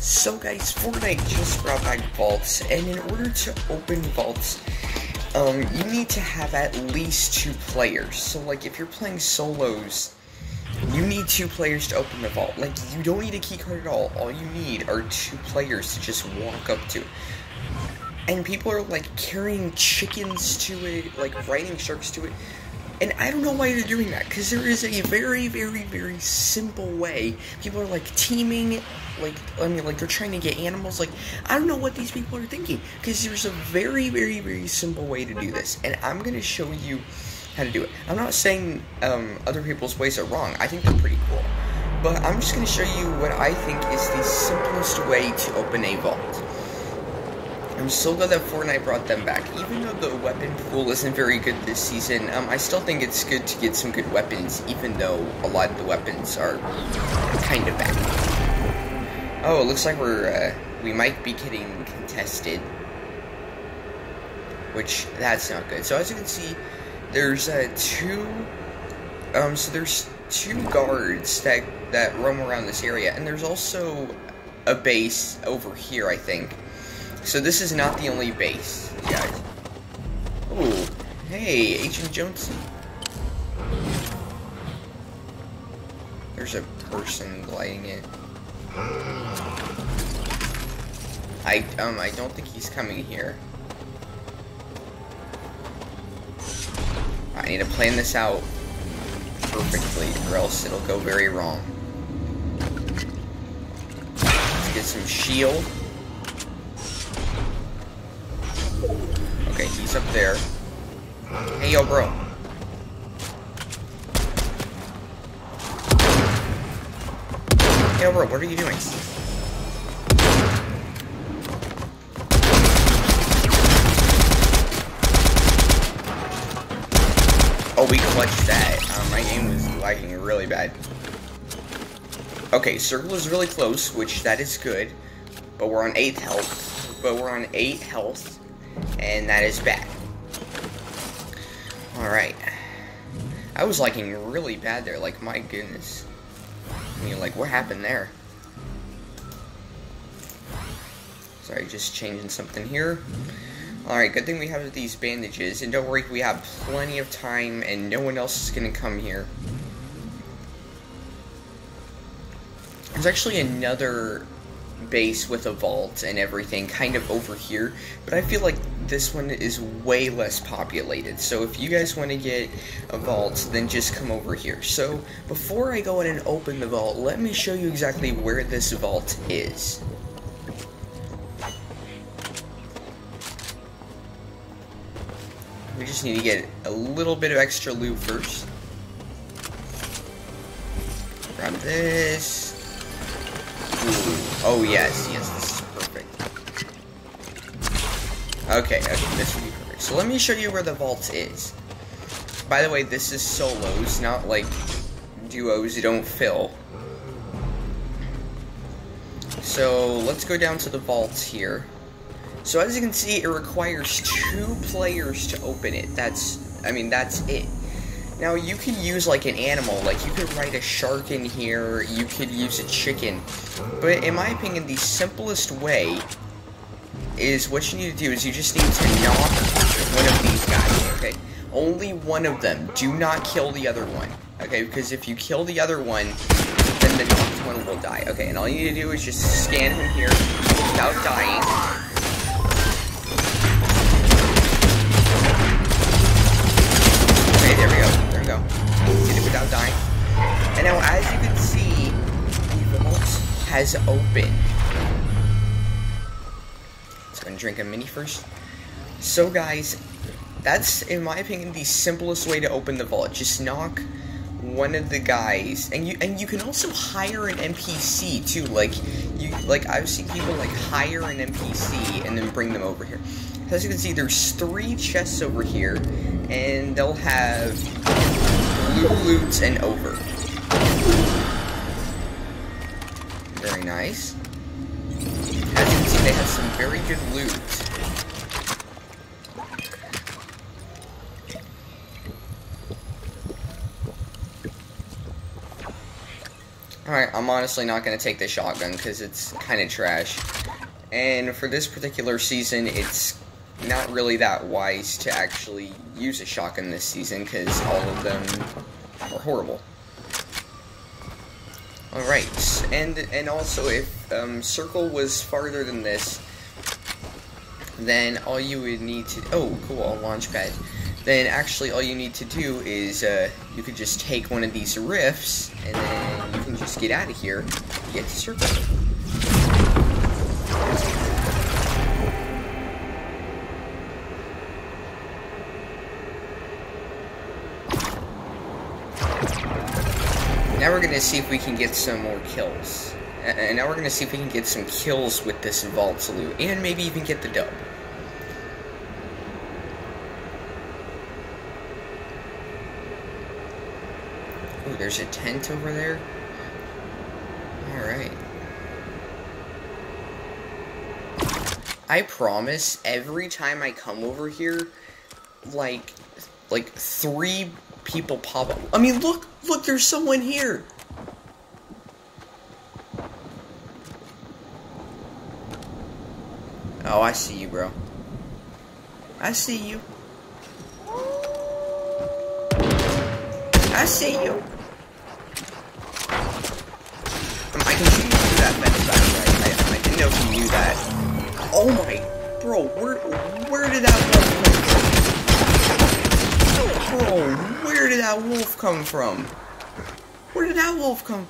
So guys, Fortnite just brought back vaults, and in order to open vaults, um, you need to have at least two players. So like, if you're playing solos, you need two players to open the vault. Like, you don't need a keycard at all. All you need are two players to just walk up to. And people are like carrying chickens to it, like riding sharks to it. And I don't know why they're doing that, because there is a very, very, very simple way. People are like teaming, like, I mean, like they're trying to get animals. Like, I don't know what these people are thinking, because there's a very, very, very simple way to do this. And I'm going to show you how to do it. I'm not saying um, other people's ways are wrong, I think they're pretty cool. But I'm just going to show you what I think is the simplest way to open a vault. I'm so glad that Fortnite brought them back. Even though the weapon pool isn't very good this season, um, I still think it's good to get some good weapons, even though a lot of the weapons are kind of bad. Oh, it looks like we're, uh, we might be getting contested. Which, that's not good. So as you can see, there's, uh, two, um, so there's two guards that, that roam around this area, and there's also a base over here, I think. So this is not the only base, guys. Ooh, hey, Agent Johnson. There's a person gliding in. I um I don't think he's coming here. I need to plan this out perfectly, or else it'll go very wrong. Let's get some shield. Up there. Hey, yo, bro. Hey, yo, bro, what are you doing? Oh, we clutched that. Um, my game was lagging really bad. Okay, circle is really close, which that is good. But we're on 8th health. But we're on 8 health and that is bad. Alright. I was liking really bad there, like, my goodness. I mean, like, what happened there? Sorry, just changing something here. Alright, good thing we have these bandages, and don't worry, we have plenty of time, and no one else is gonna come here. There's actually another base with a vault and everything kind of over here, but I feel like this one is way less populated. So if you guys want to get a vault, then just come over here. So before I go in and open the vault, let me show you exactly where this vault is. We just need to get a little bit of extra loot first. Grab this. Oh yes, yes, this is perfect. Okay, okay, this will be perfect. So let me show you where the vault is. By the way, this is solos, not like duos you don't fill. So let's go down to the vault here. So as you can see, it requires two players to open it. That's, I mean, that's it. Now, you could use, like, an animal. Like, you could write a shark in here. You could use a chicken. But in my opinion, the simplest way is what you need to do is you just need to knock one of these guys, okay? Only one of them. Do not kill the other one, okay? Because if you kill the other one, then the next one will die. Okay, and all you need to do is just scan him here without dying. Okay. There we go. Did it without dying. And now, as you can see, the vault has opened. Let's go and drink a mini first. So, guys, that's, in my opinion, the simplest way to open the vault. Just knock one of the guys, and you and you can also hire an NPC too. Like you, like I've seen people like hire an NPC and then bring them over here. As you can see, there's three chests over here, and they'll have blue loot and over. Very nice. As you can see, they have some very good loot. Alright, I'm honestly not going to take the shotgun because it's kind of trash. And for this particular season, it's not really that wise to actually use a shotgun this season because all of them are horrible. Alright, and and also if um, circle was farther than this, then all you would need to oh cool launch pad. Then actually all you need to do is uh, you could just take one of these rifts and then you can just get out of here, get to circle. Now we're gonna see if we can get some more kills. And now we're gonna see if we can get some kills with this vault Salute, and maybe even get the dub. Oh, there's a tent over there. Alright. I promise, every time I come over here, like, like, three people pop up. I mean, look, look, there's someone here. Oh, I see you, bro. I see you. I see you. Um, I can see you through that fence, by the. I, I didn't know if you knew that. Oh my, bro, where, where did that come from? Bro, where did that wolf come from? Where did that wolf come?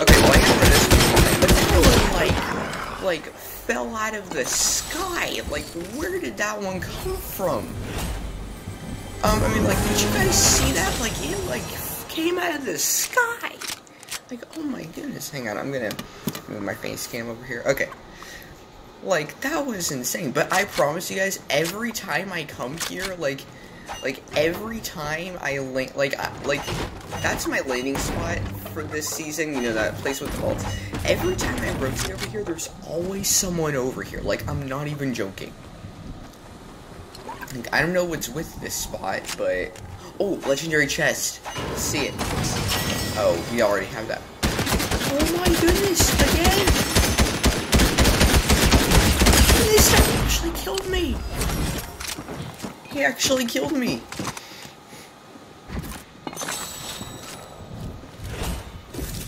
Okay, well I where this but that one like, like fell out of the sky. Like, where did that one come from? Um, I mean, like, did you guys see that? Like, it, like, came out of the sky. Like, oh my goodness. Hang on, I'm gonna move my face cam over here. Okay. Like, that was insane. But I promise you guys, every time I come here, like, like, every time I link, like, I, like, that's my landing spot for this season, you know, that place with the vaults. Every time I rotate over here, there's always someone over here. Like, I'm not even joking. Like, I don't know what's with this spot, but... Oh, legendary chest. Let's see it. Oh, we already have that. Oh my goodness, again! This actually killed me! He actually killed me!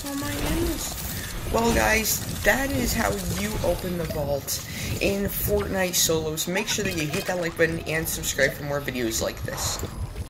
Oh my goodness. Well guys, that is how you open the vault in Fortnite solos. Make sure that you hit that like button and subscribe for more videos like this.